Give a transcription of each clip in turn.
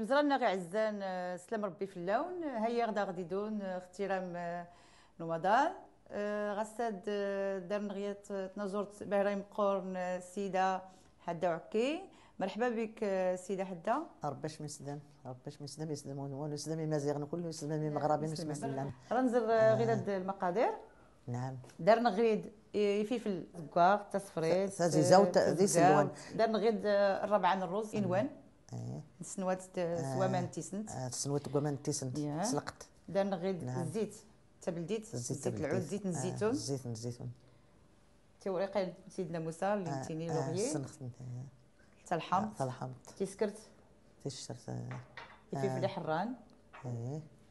يمزرنا غي عزان آه، سلام ربي في اللون آه، هيا غدا غدي دون آه، اخترام رمضان غساد دار نغيات تنازورت بهرايم قورن السيدة حدا عكي. مرحبا بك سيدة حدا. رباش مسدم رباش مسدم يسلمون ونسلم مزيغ كل يسلم المغربي مسلم رنزر غير هاد المقادير. نعم. دارنا غريد يفيفل زكار تصفريت تزيزاو تزيزلون دارنا غيد الربعة الرز إنوان. سنوات سوامان تيسنت سنوات سوامان تيسنت سلقت. درنا غير الزيت. تبلديت زيت العود زيت الزيتون. زيت الزيتون. توريق سيدنا موسى اللي نتيني لوغيي حتى الحامض حتى الحامض تيسكرت. تيسكرت الفلفل حران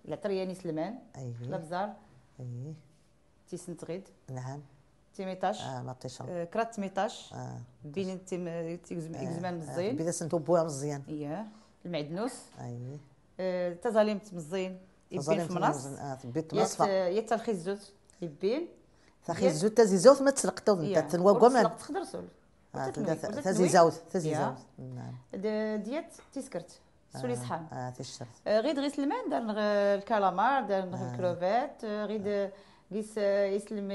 العطرياني سلمان إيه. الابزار أيه. تيسنت غيد. نعم. تيميطاش آه مطيشه آه كرات تيميطاش آه بين تيزمان مزيان. بدا سنتوبوها مزيان. اييه المعدنوس آه تزاليمت مزيان. يبين في مناص آه يا ترخي الزوت يبين ترخي الزوت تازي زوت. ما تسلقتو انت تخضر سول تازي زوت تازي زوت نعم. ديات تيسكرت. سولي صحان آه تيشرت غير غيس الماء دار الكالامار دار الكروفات غير قيس يسلم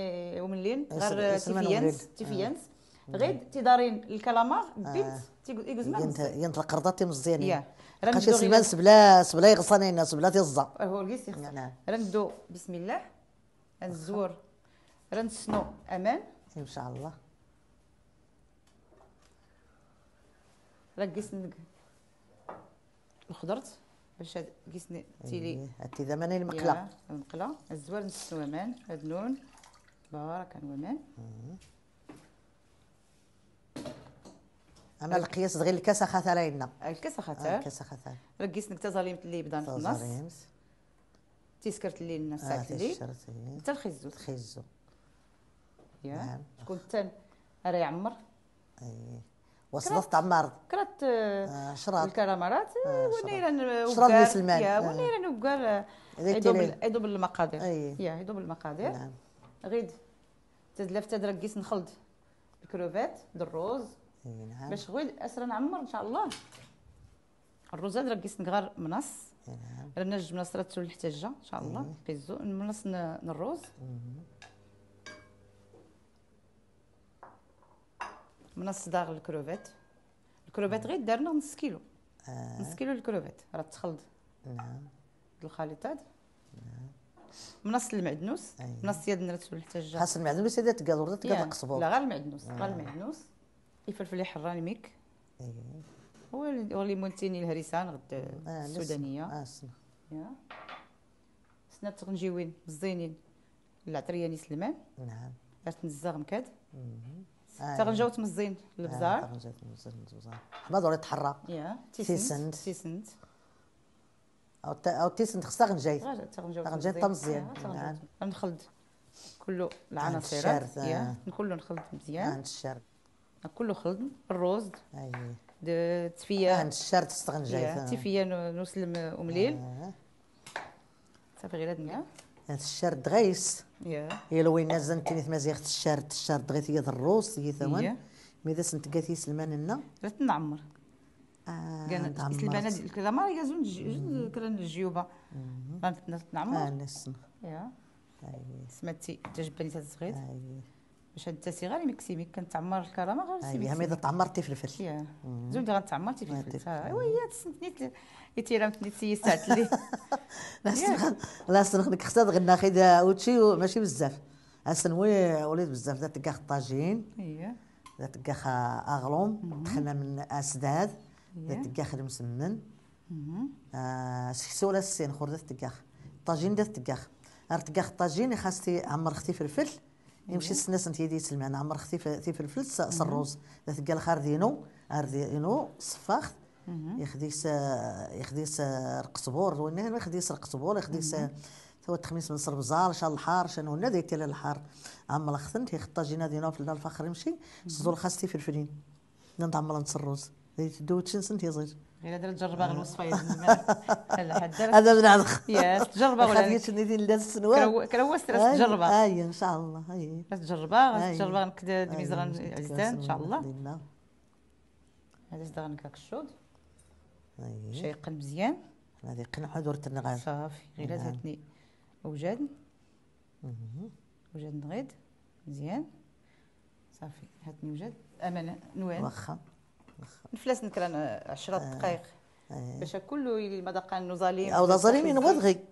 وملين غير تيفيانس تيفيانس غير تيدارين الكالامار بيت تيقوز ما ينطلق قرضاتي مزيانين. قاش سلمان سبلا سبلا يغصاني الناس بلا تيزا هو يغصى نعم. رندو بسم الله. الزور. رنسنو أمان. إن شاء الله. راه قيس الخضرت. باش كيسني تيلي هاتي إيه، زمان المقله المقله الزوار نسنو أمان هاد نون. بارك أمان اما القياس غير الكاسه خاطر لنا الكاسه خاطر؟ الكاسه خاطر. ركيس نك تزاليمت اللي بدا في النص. تيسكرت لي الناس ساعه اللي حتى الخيزو. الخيزو. يا. نعم. شكون الثاني راه يعمر. اي وصلت تعمر كرات آه شراب الكرامرات آه ونيران شراب السلمان يا ونيران وكار يدو بالمقادير أي. يا يدو بالمقادير نعم. غيد. تزلف تدركيس نخلط الكروفات الروز نعم. باش غيد اسرا نعمر إن شاء الله. الروز هذا ركيس نغار منص. نعم. رنا جبنا صرات الحتاجة إن شاء الله. بيزو منص الروز من الصداغ الكروفيت الكروفيت غير دارنا نص كيلو. آه. نص كيلو الكروفيت. راه تخلط نعم. الخليطات. نعم. منص المعدنوس. أيه. منص يد نرت الحتاج. خاص المعدنوس يد تقادر تقادر قصبو؟ لا غير المعدنوس. غير المعدنوس. الفلفل حراني ميك. إيه هو اللي مونتيني الهريسان غد آه السودانيه آه سنة يا. سنة تغنجيوين مزينين العطرياني سلمان نعم. تنزغ مكاد. آه تغنجاو تمزين البزار. تغنجاو تمزين البزار. ما دوري تحرى. يا تيسنت تيسنت أو أو تيسنت خصها غنجاي تغنجاي تمزين. نعم. نخلط كله العناصر كله نخلط مزيان. عند الشرب كله خلط الروز. أي. تفية. عند الشرب تستغنجاي تفية نسلم ومليل صافي غير هاد الشرد دغيس. هي لو وين نازل تيني مزيغ الشرد الشرد دغيس هي الروس هي ثوان. ميدا سنت قاتي سلمان لنا. نعمر آه كان سلمان الكلام يا زون كران الجيوبه نعمر آه نسن يا. سمعتي تعجبني تاع الصغير. باش هاد التسيغه مكسيمي كنتعمر الكرامة غير سيمي ايوا اذا تعمرتي فلفل زوج غنتعمرتي فلفل ايوا هي تسنتني يتيرامتني تسيسات لي. لا سنخ خصها غنا خيدا اوتشي ماشي بزاف. اسنوي وليد بزاف ذات تلقى الطاجين ذات تلقى أغلوم دخلنا من أسداد ذات تلقى خدم مسمن. سكسو ولا السين خور ذات تلقى الطاجين ذات تلقى تلقى الطاجين خاصتي عمر أختي فلفل. يمشي الناس انت يدي سلمان عمر أختي في فلفل صروز ذات تلقى الخار دينو أردينو صفاخ. يخديس يخديس القصبور وين يخديس القصبور يخديس تو التخميس من صرب زار شال الحار شنو هنا ديت الحار. عم الخثنت يخطا جينا دينا في الفخر يمشي صدور خاصتي في الفرين. نعمل نصروز ديت دو تشين سنت يزيد غير هذا تجربها غير الوصفة هذا من عندك. يا تجربها ولا خديت ندير لاس السنوات كروس تجربها أي إن شاء الله. أي. تجربها تجربها نكدا دميزغان عزتان إن شاء الله. هذا صدغ نكاك الشوط اي شيقل مزيان. هذه قنع درت النغال صافي. غير نعم. هاتني وجاد مهم. وجاد نغيد. مزيان. صافي. هاتني وجاد أمانة. نوان واخا. نفلاس نكران عشرة دقائق اي باش كله المذاق نوزاليم أو لا ظالمي نبغى دغي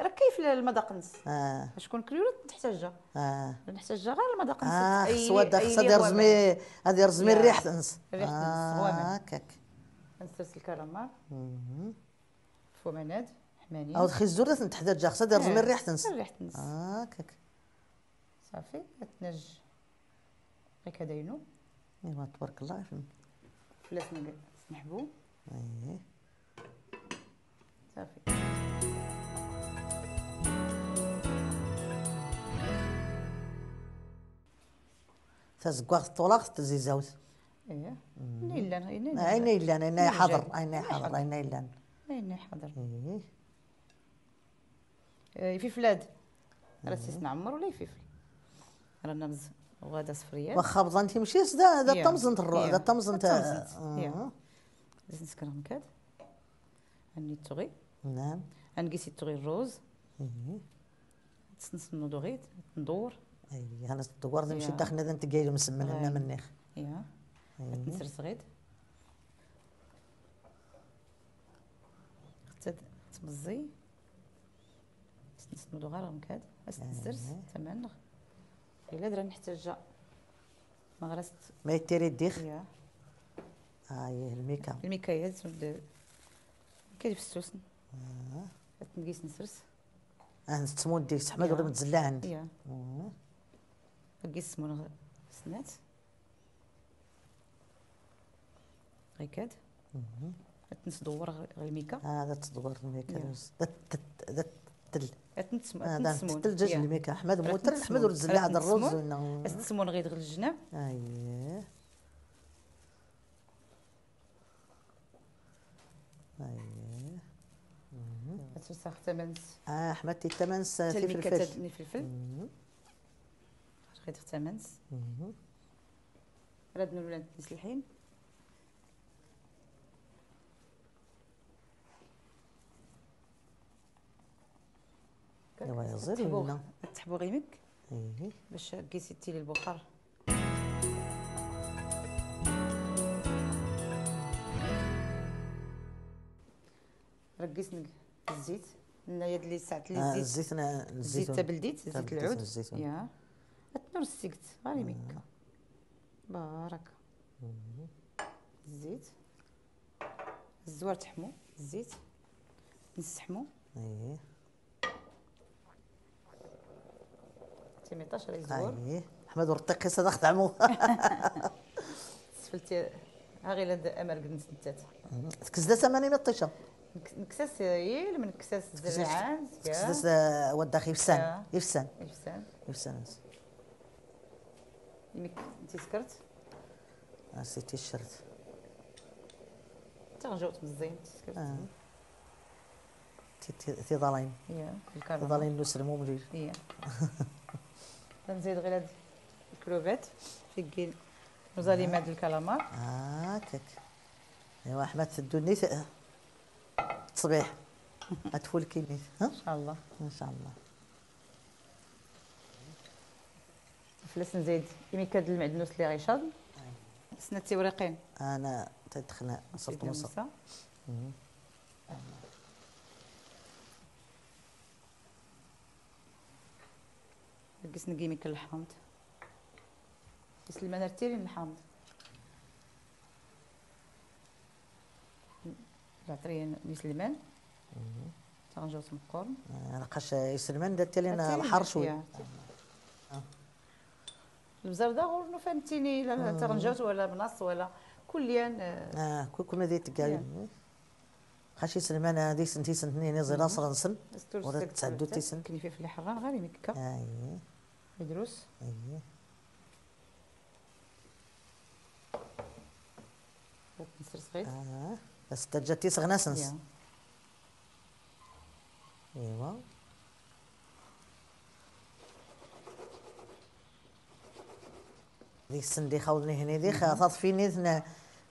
راه كيف المذاق نس؟ آه. شكون كريولة نحتاجها آه. نحتاجها غير المذاق نس. آه أي- خص واد أي خص اللي هذه هو رزمي هذه رزمي يا. الريح تنس الريح تنس، هو من. هكاك نسرس الكرامار مهم. فوماناد حماني أو تخي الزورة تحتاج خص هذه رزمي آه، الريح تنس. الريح تنس. آه هكاك. صافي تنج غير كداينو ايوا تبارك الله فهمت. فلاس نحبو اي صافي. تزقوا طولاق تزيزاوت إيه. نيلان نيلان عيني نيلان. عيني حاضر حاضر. عيني إلا عيني حاضر. إيه. آه، في فلاد. راه سيس نعمر ولا يفيفل رانا مز وغادا صفريات واخا بظن تمشي دا دا يا. طمزنت الرو يا. دا طمزنت. طمزنت. آه. نسكر مكاد أني التوغي نعم. انقيسي التوغي الروز. إيه. تسنس ندوغيت ندور اي أنا تدور نمشي. داخل هذا انت جاي مسمن لنا غايب. منيخ. يا. إيه. نسرس غيد حتى تمزي تسنس ندو غير مكاد بس تسرس إيه. تمام الا درا نحتاج ما غرست ما يتيري الديخ يا هاي الميكا المكايات ود كيف السوسن آه. تنقيس نسرس أنا تسمون ديك تحمد يا. ولا متزلع عندي يا آه. نقيس سمون غ- سنات غيكاد مهم. تنس دور الميكا هذا تدور الميكا. تل. هذا تنسمون تلجج الميكا. أحمد موتر تنسمون. أحمد راه هذا الرز تنسمون. غير غير الجناب أييه. أييه. تنسخ تمنس. آه أحمد تيتمنس في تلميكا الفلفل تدني فلفل. مهم. غير تمنس. مهم. ردنا الولاد ايوا تحبو ولا تحبو غيمك؟ إيه. باش كيسي تيلي البخار. رقيسني الزيت. النايا اللي ساعت لي آه الزيت الزيت الزيت تبلديت زيت العود. يا. التنور السكت غالي مكة بارك. الزيت. الزوار تحمو. الزيت. نسحمو. إيه. تيميطاش راه الزوار إيه احمد ورطيقي صدق طعمو سفلتي ها غير هاد امل قد نتات تكزدا ثمانية طيشه نكساس يل من كساس الزرعان تكزدا وداخ يفسان. يفسان. يفسان. يفسان. يمك انت سكرت؟ سيتي الشرت. تغجوت مزيان سكرت. آه. تي- تي يا تي ضالين نسلمو مليل هي نزيد غير هاد الكروفات في كين وزالي ماد الكالامار هاكاك ايوا احمد تدوني ت- تصبيح اتفول كينيت ها ان شاء الله ان شاء الله فلاس نزيد. يمي كاد المعدنوس اللي غيشاط سنة تيوريقين. أنا تدخل صرت مصر لقيت نقيمي كل الحامض سليمان رتيري الحامض العطرية سليمان تغنجوت مقورن أنا قاش يسلمان درت لنا الحر شوي البزار غور فهمتيني لا تغنجوت ولا بنص ولا. كليان آه، آه كل كل ديت قال خاش يسلمان هذه سنتي سنتين زيرا صغر نسن. ولا تبعتها. تيسن. كاين فيه في الحران غير اييه نسر صغير آه. بس تجاتي صغناسنس يا. ايوا ديك السن دي خاولني هنا دي خا تطفيني ثنا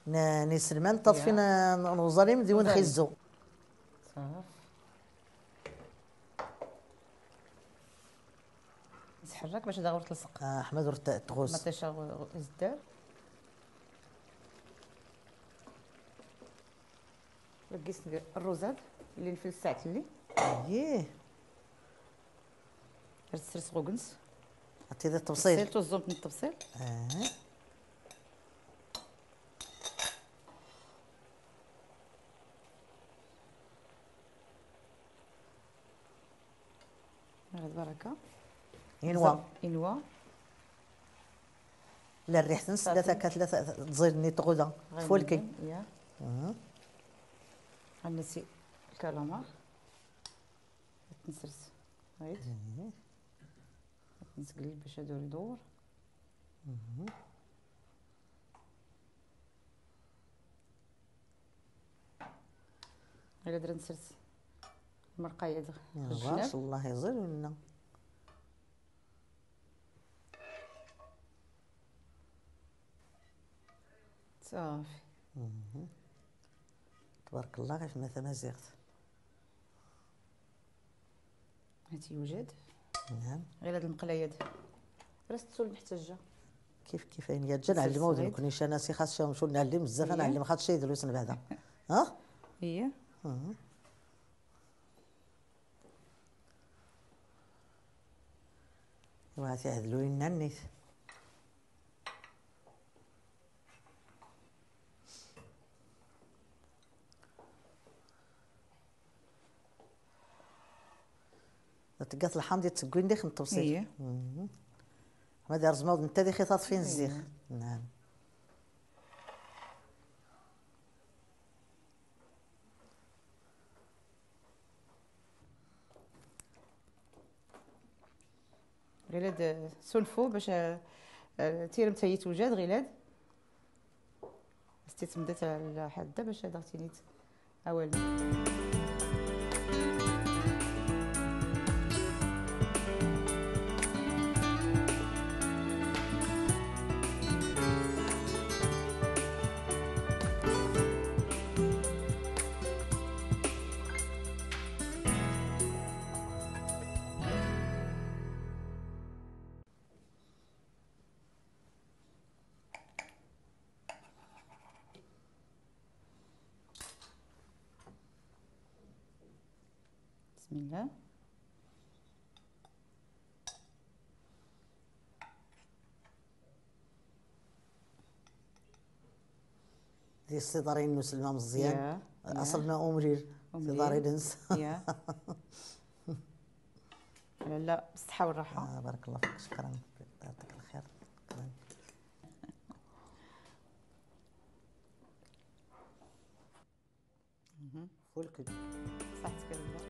ن- نسلمان تطفينا نوزاريم ديون. خيزو. صافي نسحرك باش داغور تلصق آه، أحمد ورت ما تغوز تشا ازدار لقيت الروزاد اللي نفلس ساعه اللي. إيه. درت سرس غوغنس عطي ذا التبصيل تبصيل توزمت من التبصيل آه هاد بركه ينوا انوا لا الريح تنس. ثلاثة ثلاثة تزيد ني تغودا تفولكي. آه. غنسي الكالامار تنسرس. هايد نسقلب باش هادو يدور إلا درت نسرس. المرقايه د يا الجناب باش الله يزير لنا صافي. تبارك الله غير ما تمازيغت هاتي يوجد. نعم. غير هاد المقلاية راس تسول محتاجه كيف كيف يعني؟ جا نعلمو صغير. كوني أنا ناسي خاص شو نعلم بزاف إيه. نعلم خاص شي دروس بعدا ها؟ هي آه. وهاتي عدلو لنا النيت. تلقات الحامض يتسكوين ديخ التوصيل هي ما دار زمود انت دي خيطات فين الزيخ. إيه. نعم. غيلاد سولفو باش آه، تيرم تايت وجاد غيلاد استتمدت على حده باش هذا تينيت اول بسم الله. دي الصدارين نوس الماء مزيان يا اصل ما امرير دنس يا لا لا بالصحه والراحه آه بارك الله فيك شكرا يعطيك الخير فول كل صحتك